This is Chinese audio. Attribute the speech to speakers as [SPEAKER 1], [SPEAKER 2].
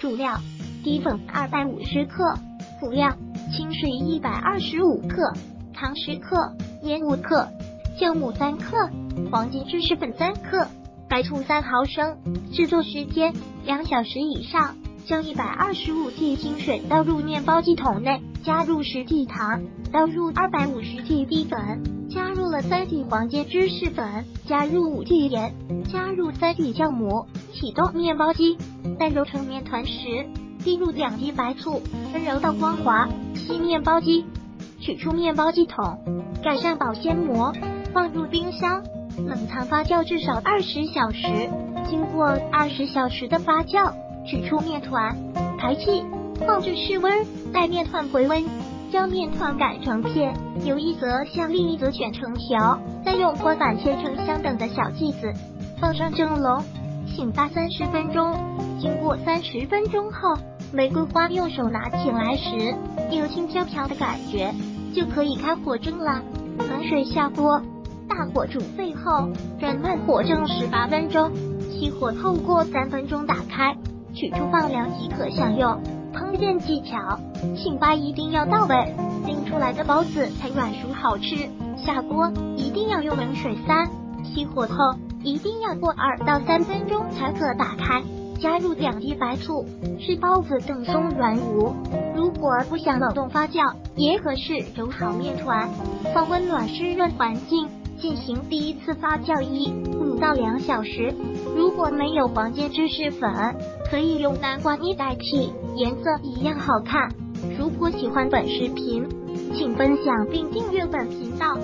[SPEAKER 1] 主料：低粉二百五十克，辅料：清水一百二十五克，糖十克，盐五克，酵母三克，黄金芝士粉三克，白醋三毫升。制作时间两小时以上。将一百二十五 T 清水倒入面包机桶内，加入十 T 糖，倒入二百五十 T 低粉，加入了三 T 黄金芝士粉，加入五 T 盐，加入三 T 酵母，启动面包机，待揉成面团时，滴入两滴白醋，温柔到光滑。熄面包机，取出面包机桶，盖上保鲜膜，放入冰箱冷藏发酵至少二十小时。经过二十小时的发酵。取出面团，排气，放置室温，待面团回温，将面团擀成片，由一则向另一则卷成条，再用锅板切成相等的小剂子，放上蒸笼，醒发三十分钟。经过三十分钟后，玫瑰花用手拿起来时有轻飘飘的感觉，就可以开火蒸了。冷水下锅，大火煮沸后转慢火蒸十八分钟，熄火后过三分钟打开。取出放凉即可享用。烹饪技巧：醒发一定要到位，叮出来的包子才软熟好吃。下锅一定要用冷水三，熄火后一定要过二到三分钟才可打开。加入两滴白醋，使包子更松软无。如果不想冷冻发酵，也可是揉好面团，放温暖湿润环境进行第一次发酵一五到两小时。如果没有黄金芝士粉，可以用南瓜泥代替，颜色一样好看。如果喜欢本视频，请分享并订阅本频道。